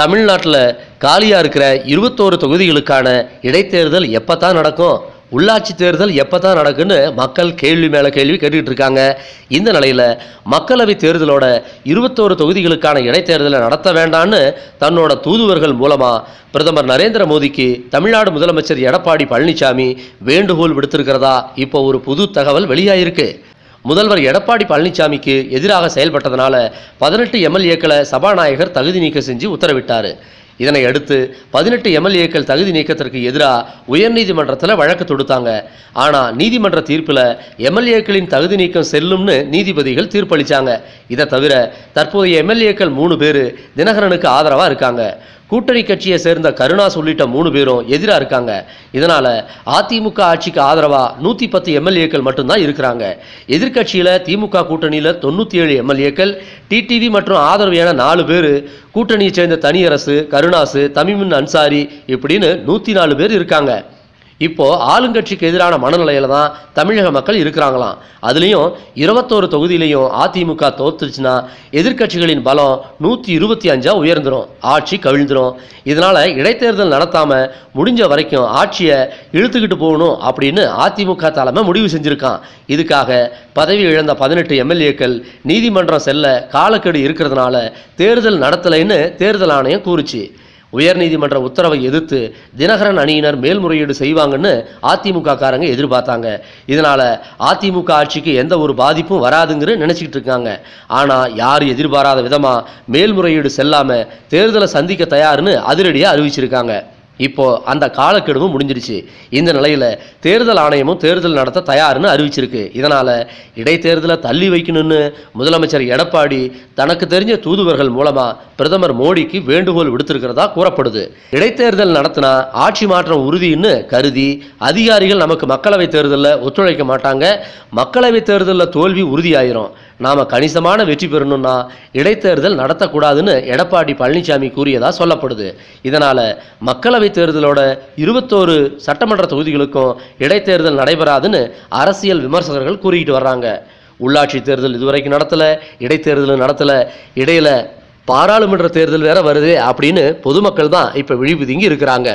தமிழ்நாட்டில் காலியாக இருக்கிற இருபத்தோரு தொகுதிகளுக்கான இடைத்தேர்தல் எப்போ தான் நடக்கும்? உள்ளாட்சி தேர்தல் எப்போ தான் நடக்குன்னு மக்கள் கேள்வி மேலே கேள்வி கேட்டுக்கிட்டு இருக்காங்க. இந்த நிலையில் மக்களவை தேர்தலோட இருபத்தோரு தொகுதிகளுக்கான இடைத்தேர்தலை நடத்த வேண்டான்னு தன்னோட தூதுவர்கள் மூலமாக பிரதமர் நரேந்திர மோடிக்கு தமிழ்நாடு முதலமைச்சர் எடப்பாடி பழனிசாமி வேண்டுகோள் விடுத்திருக்கிறதா? இப்போ ஒரு புது தகவல் வெளியாயிருக்கு. முதல்வர் எடப்பாடி பழனிசாமிக்கு எதிராக செயல்பட்டதனால பதினெட்டு எம்எல்ஏக்களை சபாநாயகர் தகுதி நீக்கம் செஞ்சு உத்தரவிட்டார். இதனை அடுத்து பதினெட்டு எம்எல்ஏக்கள் தகுதி நீக்கத்திற்கு எதிராக உயர்நீதிமன்றத்தில் வழக்கு தொடுத்தாங்க. ஆனால் நீதிமன்ற தீர்ப்பில் எம்எல்ஏக்களின் தகுதி நீக்கம் செல்லும்னு நீதிபதிகள் தீர்ப்பளித்தாங்க இதை தவிர தற்போதைய எம்எல்ஏக்கள் மூணு பேர் தினகரனுக்கு ஆதரவாக இருக்காங்க. கூட்டணி கட்சியை சேர்ந்த கருணாஸ் உள்ளிட்ட மூணு பேரும் எதிராக இருக்காங்க. இதனால் அதிமுக ஆட்சிக்கு ஆதரவாக நூற்றி பத்து எம்எல்ஏக்கள் மட்டும்தான் இருக்கிறாங்க. எதிர்க்கட்சியில் திமுக கூட்டணியில் தொண்ணூற்றி ஏழு எம்எல்ஏக்கள் டிடிவி மற்றும் ஆதரவு என நாலு பேர் கூட்டணியை சேர்ந்த தனியரசு கருணாசு தமிமின் அன்சாரி இப்படின்னு நூற்றி நாலு பேர் இருக்காங்க. இப்போ ஆளுங்கட்சிக்கு எதிரான மனநிலையில தான் தமிழக மக்கள் இருக்கிறாங்களாம். அதுலேயும் இருபத்தோரு தொகுதியிலையும் அதிமுக தோத்துருச்சுன்னா எதிர்க்கட்சிகளின் பலம் நூற்றி இருபத்தி அஞ்சா உயர்ந்துரும். ஆட்சி கவிழ்ந்துரும். இதனால இடைத்தேர்தல் நடத்தாம முடிஞ்ச வரைக்கும் ஆட்சியை இழுத்துக்கிட்டு போகணும் அப்படின்னு அதிமுக தலைமை முடிவு செஞ்சிருக்கான். இதுக்காக பதவி இழந்த பதினெட்டு எம்எல்ஏக்கள் நீதிமன்றம் செல்ல காலக்கெடு இருக்கிறதுனால தேர்தல் நடத்தலைன்னு தேர்தல் ஆணையம் கூறுச்சு. உயர்நீதிமன்ற உத்தரவை எதிர்த்து தினகரன் அணியினர் மேல்முறையீடு செய்வாங்கன்னு அதிமுக காரங்க எதிர்பார்த்தாங்க. இதனால அதிமுக ஆட்சிக்கு எந்த ஒரு பாதிப்பும் வராதுங்கிற நினச்சிக்கிட்டு இருக்காங்க. ஆனால் யார் எதிர்பாராத விதமாக மேல்முறையீடு செல்லாமல் தேர்தலை சந்திக்க தயார்னு அதிரடியாக அறிவிச்சிருக்காங்க. இப்போ அந்த காலக்கெடுவும் முடிஞ்சிருச்சு. இந்த நிலையில் தேர்தல் ஆணையமும் தேர்தல் நடத்த தயார்னு அறிவிச்சிருக்கு. இதனால் இடைத்தேர்தலை தள்ளி வைக்கணும்னு முதலமைச்சர் எடப்பாடி தனக்கு தெரிஞ்ச தூதுவர்கள் மூலமாக பிரதமர் மோடிக்கு வேண்டுகோள் விடுத்திருக்கிறதா கூறப்படுது. இடைத்தேர்தல் நடத்தினா ஆட்சி மாற்றம் உறுதின்னு கருதி அதிகாரிகள் நமக்கு மக்களவை தேர்தலில் ஒத்துழைக்க மாட்டாங்க. மக்களவை தேர்தலில் தோல்வி உறுதியாயிரும். நாம் கணிசமான வெற்றி பெறணும்னா இடைத்தேர்தல் நடத்தக்கூடாதுன்னு எடப்பாடி பழனிசாமி கூறியதாக சொல்லப்படுது. இதனால் மக்களவைத் தேர்தலோட இருபத்தோரு சட்டமன்ற தொகுதிகளுக்கும் இடைத்தேர்தல் நடைபெறாதுன்னு அரசியல் விமர்சகர்கள் கூறிக்கிட்டு வர்றாங்க. உள்ளாட்சி தேர்தல் இதுவரைக்கும் நடத்தலை இடைத்தேர்தல் நடத்தலை இடையில் பாராளுமன்ற தேர்தல் வேற வருது அப்படின்னு பொதுமக்கள் தான் இப்போ விழிப்புதுங்கி இருக்கிறாங்க.